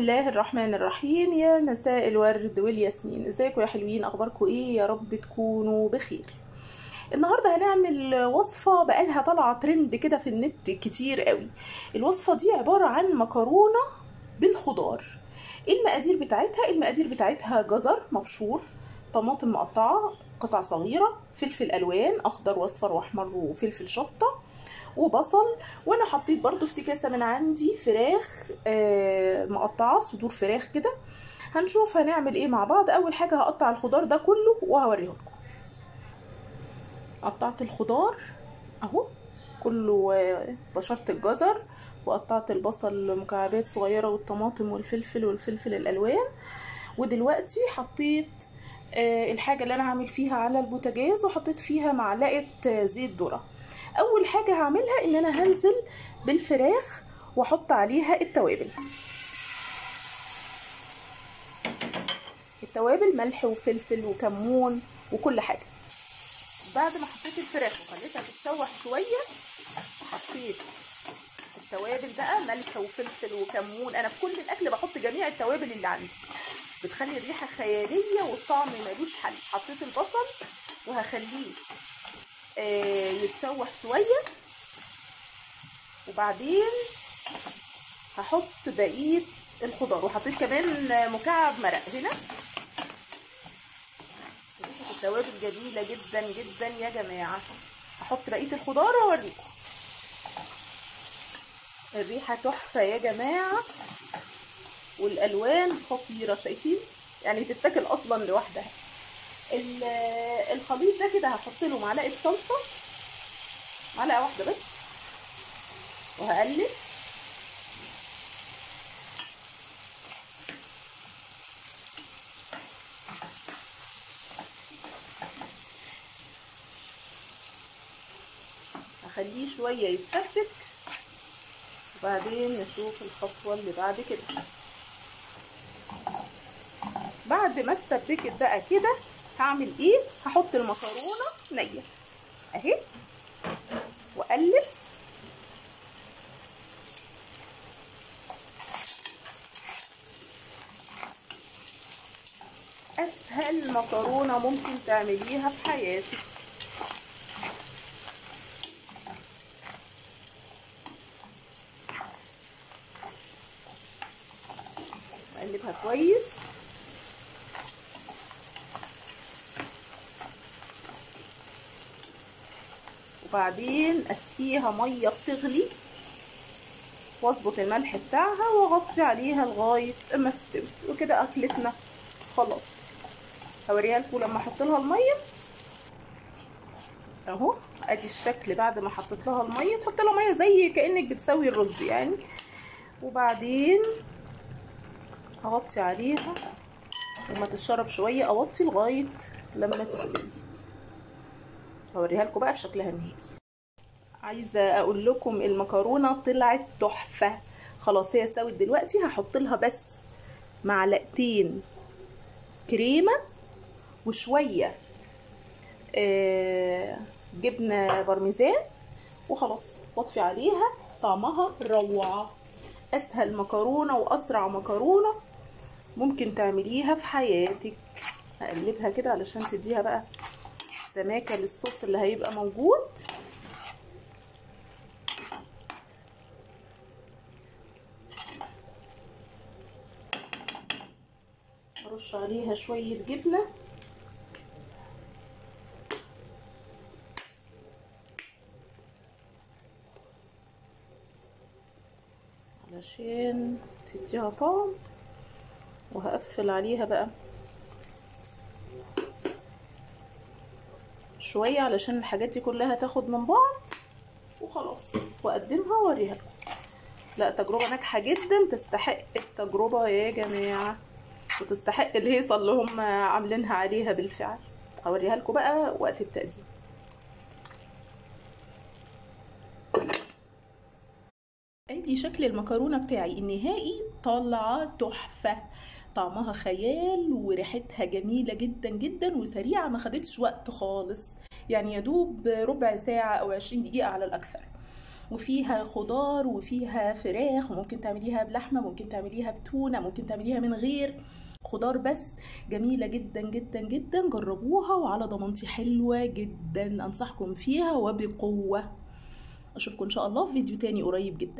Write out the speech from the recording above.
الله الرحمن الرحيم. يا مساء الورد والياسمين. ازيكم يا حلوين؟ أخباركم إيه؟ يا رب تكونوا بخير. النهارده هنعمل وصفة بقالها طالعة ترند كده في النت كتير قوي. الوصفة دي عبارة عن مكرونة بالخضار. المقادير بتاعتها؟ المقادير بتاعتها جزر مبشور طماطم مقطعة قطع صغيرة فلفل ألوان أخضر وأصفر وأحمر وفلفل شطة وبصل وأنا حطيت برضو افتكاسة من عندي فراخ آه مقطعة صدور فراخ كده. هنشوف هنعمل إيه مع بعض. أول حاجة هقطع الخضار ده كله وهوريه لكم قطعت الخضار أهو كله آه بشرت الجزر وقطعت البصل مكعبات صغيرة والطماطم والفلفل والفلفل الألوان. ودلوقتي حطيت آه الحاجة اللي أنا هعمل فيها على البوتاجاز وحطيت فيها معلقة زيت ذرة. أول حاجة هعملها إن أنا هنزل بالفراخ وأحط عليها التوابل. التوابل ملح وفلفل وكمون وكل حاجة. بعد ما حطيت الفراخ وخليتها تتشوح شوية حطيت التوابل بقى ملح وفلفل وكمون. أنا في كل الأكل بحط جميع التوابل اللي عندي. بتخلي الريحة خيالية والطعم ملوش حل. حطيت البصل وهخليه يتشوح شوية. وبعدين هحط بقية الخضار. وحطيت كمان مكعب مرق. هنا. ريحه التوابل جميلة جدا جدا يا جماعة. هحط بقية الخضار وأوريكم. الريحة تحفة يا جماعة. والألوان خطيرة. شايفين؟ يعني تتاكل أصلا لوحدها. الخليط ده كده هحط له معلقة صلصة. معلقة واحدة بس. وهقلب. هخليه شوية يستفتك وبعدين نشوف الخطوة اللي بعد كده. بعد ما استبكت بقى كده هعمل إيه؟ هحط المكرونة نية. اهي. واقلب أسهل مكرونة ممكن تعمليها في حياتك. أقلبها كويس. وبعدين أسقيها مية بتغلي واظبط الملح بتاعها وأغطي عليها لغاية اما تستوي. وكده أكلتنا خلاص. هوريها لكم لما أحط لها المية. أهو أدي الشكل بعد ما حطيت لها المية. تحط لها مية زي كأنك بتسوي الرز يعني. وبعدين أغطي عليها لما تشرب شوية اوطي لغاية لما تستوي. هوريها لكم بقى في شكلها النهائي. عايزة أقول لكم المكرونة طلعت تحفة. خلاص هي استوت دلوقتي هحط لها بس معلقتين كريمة وشوية آه جبنة بارميزان وخلاص واطفي عليها طعمها روعة. أسهل مكرونة وأسرع مكرونة ممكن تعمليها في حياتك. هقلبها كده علشان تديها بقى سماكه للصوص اللي هيبقى موجود. أرش عليها شوية جبنة. علشان تديها طعم. وهقفل عليها بقى. شوية علشان الحاجات دي كلها تاخد من بعض وخلاص وأقدمها وأوريها. لكم لا تجربة ناجحة جدا تستحق التجربة يا جماعة. وتستحق الهيصة اللي هم عاملينها عليها بالفعل. هوريها لكم بقى وقت التقديم. ادي شكل المكرونة بتاعي. النهائي طالعة تحفة. طعمها خيال وريحتها جميلة جدا جدا وسريعة ما خدتش وقت خالص. يعني يدوب ربع ساعة أو عشرين دقيقة على الأكثر. وفيها خضار وفيها فراخ وممكن تعمليها بلحمة ممكن تعمليها بتونة ممكن تعمليها من غير خضار بس. جميلة جدا جدا جدا. جربوها وعلى ضمانتي حلوة جدا. أنصحكم فيها وبقوة. أشوفكم إن شاء الله في فيديو تاني قريب جدا.